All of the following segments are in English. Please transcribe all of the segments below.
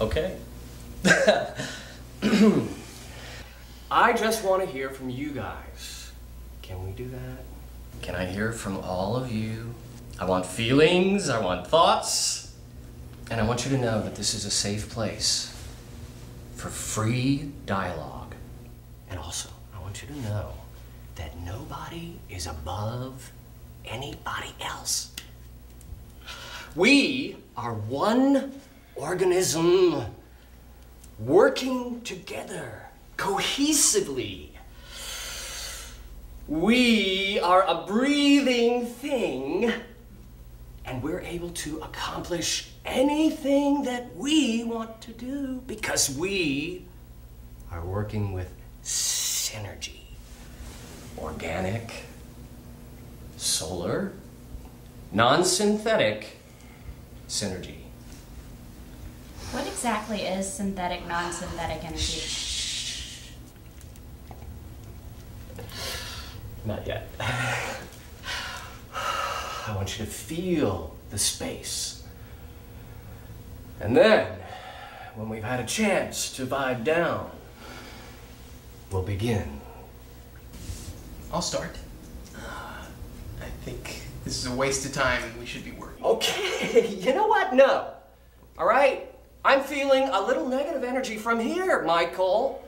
Okay. I just want to hear from you guys. Can we do that? Can I hear from all of you? I want feelings, I want thoughts, and I want you to know that this is a safe place for free dialogue. And also, I want you to know that nobody is above anybody else. We are one organism working together cohesively. We are a breathing thing, and we're able to accomplish anything that we want to do because we are working with synergy. Organic, solar, non synthetic synergy. What exactly is synthetic, non synthetic energy? Not yet. I want you to feel the space. And then, when we've had a chance to vibe down, we'll begin. I'll start. Uh, I think this is a waste of time and we should be working. Okay, you know what? No. All right? I'm feeling a little negative energy from here, Michael.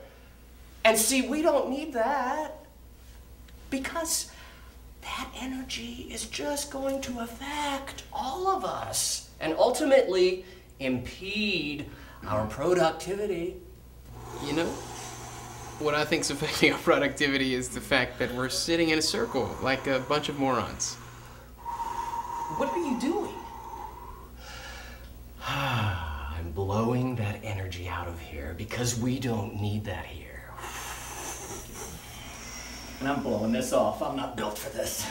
And see, we don't need that. Because that energy is just going to affect all of us and ultimately impede our productivity. You know, what I think is affecting our productivity is the fact that we're sitting in a circle like a bunch of morons. What are you doing? Blowing that energy out of here because we don't need that here. And I'm blowing this off. I'm not built for this.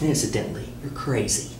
Incidentally, you're crazy.